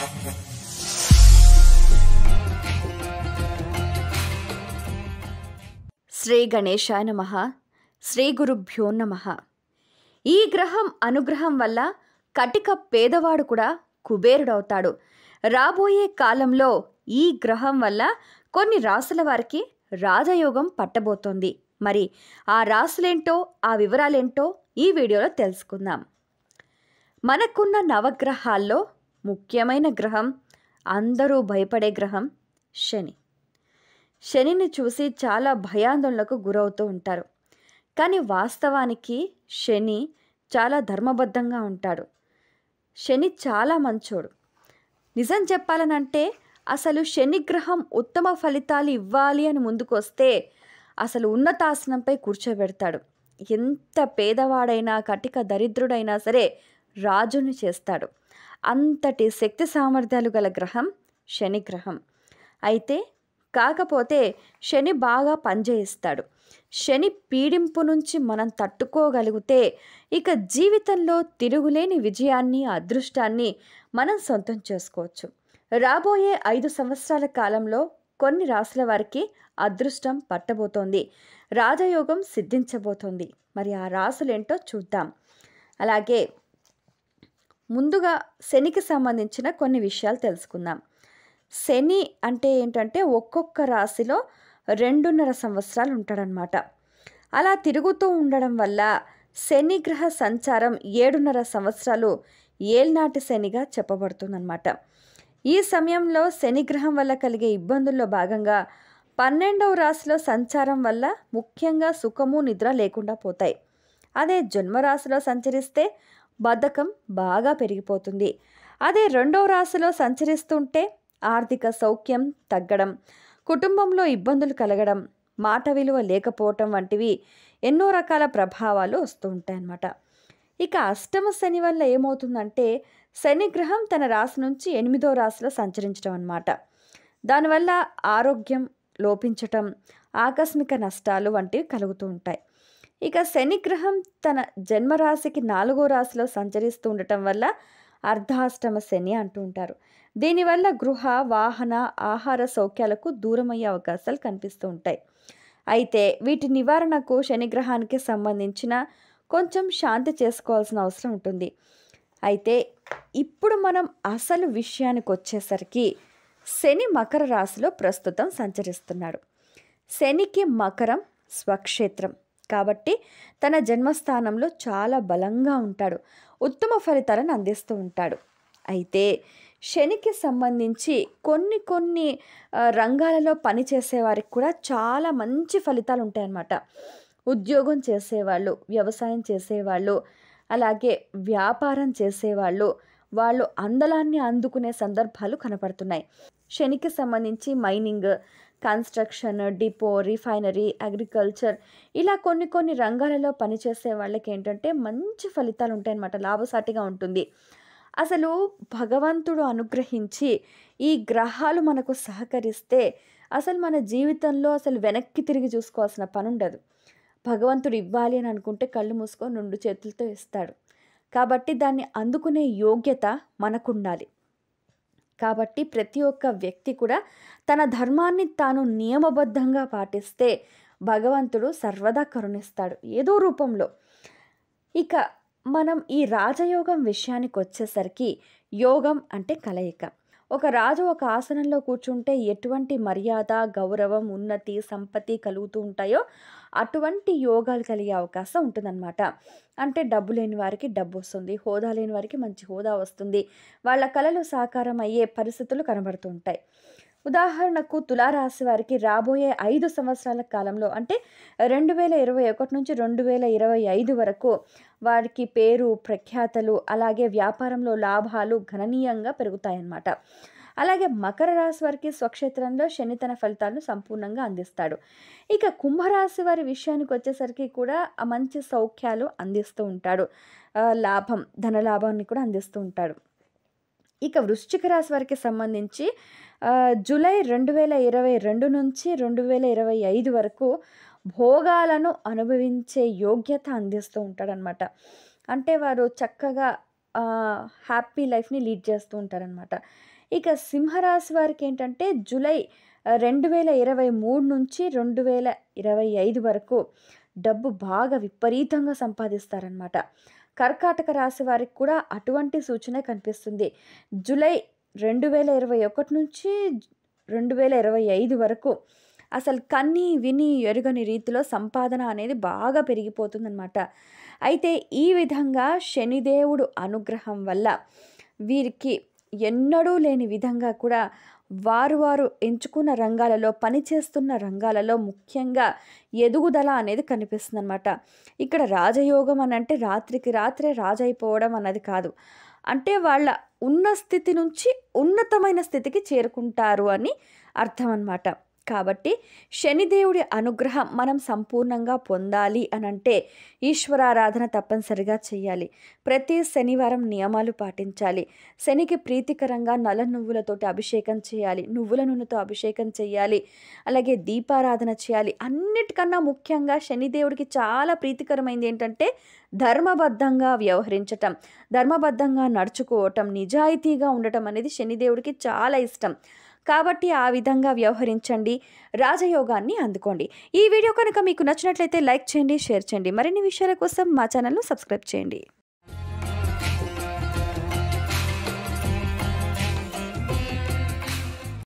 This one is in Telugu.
శ్రీ గణేశాయ నమ శ్రీ గురుభ్యో నమ. ఈ గ్రహం అనుగ్రహం వల్ల కటిక పేదవాడు కూడా కుబేరుడవుతాడు. రాబోయే కాలంలో ఈ గ్రహం వల్ల కొన్ని రాసుల వారికి రాజయోగం పట్టబోతోంది. మరి ఆ రాసులేంటో ఆ వివరాలేంటో ఈ వీడియోలో తెలుసుకుందాం. మనకున్న నవగ్రహాల్లో ముఖ్యమైన గ్రహం అందరూ భయపడే గ్రహం శని. శనిని చూసి చాలా భయాందోళనకు గురవుతూ ఉంటారు. కానీ వాస్తవానికి శని చాలా ధర్మబద్ధంగా ఉంటాడు. శని చాలా మంచోడు. నిజం చెప్పాలనంటే అసలు శని గ్రహం ఉత్తమ ఫలితాలు ఇవ్వాలి అని ముందుకొస్తే అసలు ఉన్నతాసనంపై కూర్చోబెడతాడు. ఎంత పేదవాడైనా కటిక దరిద్రుడైనా సరే రాజుని చేస్తాడు. అంతటి శక్తి సామర్థ్యాలు గల గ్రహం శనిగ్రహం అయితే కాకపోతే శని బాగా పనిచేయిస్తాడు. శని పీడింపు నుంచి మనం తట్టుకోగలిగితే ఇక జీవితంలో తిరుగులేని విజయాన్ని అదృష్టాన్ని మనం సొంతం చేసుకోవచ్చు. రాబోయే ఐదు సంవత్సరాల కాలంలో కొన్ని రాసుల వారికి అదృష్టం పట్టబోతోంది. రాజయోగం సిద్ధించబోతోంది. మరి ఆ రాసులేంటో చూద్దాం. అలాగే ముందుగా శనికి సంబంధించిన కొన్ని విషయాలు తెలుసుకుందాం. శని అంటే ఏంటంటే ఒక్కొక్క రాశిలో రెండున్నర సంవత్సరాలు ఉంటాడనమాట అలా తిరుగుతూ ఉండడం వల్ల శని గ్రహ సంచారం ఏడున్నర సంవత్సరాలు ఏల్నాటి శనిగా చెప్పబడుతుందన్నమాట. ఈ సమయంలో శని గ్రహం వల్ల కలిగే ఇబ్బందుల్లో భాగంగా పన్నెండవ రాశిలో సంచారం వల్ల ముఖ్యంగా సుఖము నిద్ర లేకుండా పోతాయి. అదే జన్మరాశిలో సంచరిస్తే బద్ధకం బాగా పెరిగిపోతుంది. అదే రెండవ రాశిలో సంచరిస్తుంటే ఆర్థిక సౌఖ్యం తగ్గడం కుటుంబంలో ఇబ్బందులు కలగడం మాట విలువ లేకపోవటం వంటివి ఎన్నో రకాల ప్రభావాలు వస్తూ ఉంటాయన్నమాట. ఇక అష్టమ శని వల్ల ఏమవుతుందంటే శనిగ్రహం తన రాశి నుంచి ఎనిమిదో రాశిలో సంచరించడం అన్నమాట. దానివల్ల ఆరోగ్యం లోపించటం ఆకస్మిక నష్టాలు వంటివి కలుగుతూ ఉంటాయి. ఇక శని గ్రహం తన జన్మరాశికి నాలుగో రాశిలో సంచరిస్తూ ఉండటం వల్ల అర్ధాష్టమ శని అంటూ ఉంటారు. దీనివల్ల గృహ వాహన ఆహార సౌఖ్యాలకు దూరమయ్యే అవకాశాలు కనిపిస్తూ ఉంటాయి. అయితే వీటి నివారణకు శనిగ్రహానికి సంబంధించిన కొంచెం శాంతి చేసుకోవాల్సిన అవసరం ఉంటుంది. అయితే ఇప్పుడు మనం అసలు విషయానికి వచ్చేసరికి శని మకర రాశిలో ప్రస్తుతం సంచరిస్తున్నాడు. శనికి మకరం స్వక్షేత్రం. కాబట్టి తన జన్మస్థానంలో చాలా బలంగా ఉంటాడు. ఉత్తమ ఫలితాలను అందిస్తూ ఉంటాడు. అయితే శనికి సంబంధించి కొన్ని కొన్ని రంగాలలో పనిచేసే వారికి కూడా చాలా మంచి ఫలితాలు ఉంటాయన్నమాట. ఉద్యోగం చేసేవాళ్ళు వ్యవసాయం చేసేవాళ్ళు అలాగే వ్యాపారం చేసేవాళ్ళు వాళ్ళు అందలాన్ని అందుకునే సందర్భాలు కనపడుతున్నాయి. శనికి సంబంధించి mining construction depot refinery agriculture ఇలా కొన్ని కొన్ని రంగాలలో పనిచేసే వాళ్ళకి ఏంటంటే మంచి ఫలితాలు ఉంటాయన్నమాట లాభసాటిగా ఉంటుంది. అసలు భగవంతుడు అనుగ్రహించి ఈ గ్రహాలు మనకు సహకరిస్తే అసలు మన జీవితంలో అసలు వెనక్కి తిరిగి చూసుకోవాల్సిన పని ఉండదు భగవంతుడు ఇవ్వాలి అని అనుకుంటే కళ్ళు మూసుకొని రెండు చేతులతో ఇస్తాడు. కాబట్టి దాన్ని అందుకునే యోగ్యత మనకుండాలి. కాబట్టి ప్రతి ఒక్క వ్యక్తి కూడా తన ధర్మాన్ని తాను నియమబద్ధంగా పాటిస్తే భగవంతుడు సర్వదా కరుణిస్తాడు. ఏదో రూపంలో. ఇక మనం ఈ రాజయోగం విషయానికి వచ్చేసరికి యోగం అంటే కలయిక. ఒక రాజు ఒక ఆసనంలో కూర్చుంటే ఎటువంటి మర్యాద గౌరవం ఉన్నతి సంపత్తి కలుగుతూ ఉంటాయో అటువంటి యోగాలు కలిగే అవకాశం ఉంటుందన్నమాట. అంటే డబ్బు లేని వారికి డబ్బు వస్తుంది హోదా లేని వారికి మంచి హోదా వస్తుంది. వాళ్ళ కళలు సాకారం అయ్యే పరిస్థితులు కనబడుతూ ఉంటాయి. ఉదాహరణకు తులారాశి వారికి రాబోయే ఐదు సంవత్సరాల కాలంలో అంటే రెండు వేల ఇరవై ఒకటి నుంచి రెండు వేల ఇరవై ఐదు వరకు వారికి పేరు ప్రఖ్యాతలు అలాగే వ్యాపారంలో లాభాలు గణనీయంగా పెరుగుతాయన్నమాట. అలాగే మకర రాశి వారికి స్వక్షేత్రంలో శని తన ఫలితాలను సంపూర్ణంగా అందిస్తాడు. ఇక కుంభరాశి వారి విషయానికి వచ్చేసరికి కూడా మంచి సౌఖ్యాలు అందిస్తూ ఉంటాడు. లాభం ధనలాభాన్ని కూడా అందిస్తూ ఉంటాడు. ఇక వృశ్చిక రాశి వారికి సంబంధించి జూలై రెండు వేల ఇరవై రెండు నుంచి రెండు వేల ఇరవై ఐదు వరకు భోగాలను అనుభవించే యోగ్యత అందిస్తూ ఉంటాడనమాట అంటే వారు చక్కగా హ్యాపీ లైఫ్ని లీడ్ చేస్తూ ఉంటారనమాట ఇక సింహరాశి వారికి ఏంటంటే జూలై రెండు వేల ఇరవై మూడు నుంచి రెండు వేల ఇరవై ఐదు వరకు డబ్బు బాగా విపరీతంగా సంపాదిస్తారనమాట కర్కాటక రాశి వారికి కూడా అటువంటి సూచన కనిపిస్తుంది. జూలై రెండు వేల ఇరవై ఒకటి నుంచి రెండు వేల ఇరవై ఐదు వరకు అసలు కన్ని విని ఎరుగని రీతిలో సంపాదన అనేది బాగా పెరిగిపోతుందన్నమాట. అయితే ఈ విధంగా శనిదేవుడు అనుగ్రహం వల్ల వీరికి ఎన్నడూ లేని విధంగా కూడా వారు వారు ఎంచుకున్న రంగాలలో పనిచేస్తున్న రంగాలలో ముఖ్యంగా ఎదుగుదల అనేది కనిపిస్తుంది అనమాట ఇక్కడ రాజయోగం అని అంటే రాత్రికి రాత్రే రాజైపోవడం అన్నది కాదు. అంటే వాళ్ళ ఉన్న స్థితి నుంచి ఉన్నతమైన స్థితికి చేరుకుంటారు అని అర్థం అనమాట కాబట్టి శనిదేవుడి అనుగ్రహం మనం సంపూర్ణంగా పొందాలి అని అంటే ఈశ్వరారాధన తప్పనిసరిగా చేయాలి. ప్రతి శనివారం నియమాలు పాటించాలి. శనికి ప్రీతికరంగా నల్ల నువ్వులతోటి అభిషేకం చేయాలి. నువ్వుల నూనెతో అభిషేకం చేయాలి. అలాగే దీపారాధన చేయాలి. అన్నిటికన్నా ముఖ్యంగా శనిదేవుడికి చాలా ప్రీతికరమైంది ఏంటంటే ధర్మబద్ధంగా వ్యవహరించటం. ధర్మబద్ధంగా నడుచుకోవటం నిజాయితీగా ఉండటం అనేది శనిదేవుడికి చాలా ఇష్టం. కాబట్టి ఆ విధంగా వ్యవహరించండి. రాజయోగాన్ని అందుకోండి. ఈ వీడియో కనుక మీకు నచ్చినట్లయితే లైక్ చేయండి షేర్ చేయండి. మరిన్ని విషయాల కోసం మా ఛానల్ను సబ్స్క్రైబ్ చేయండి.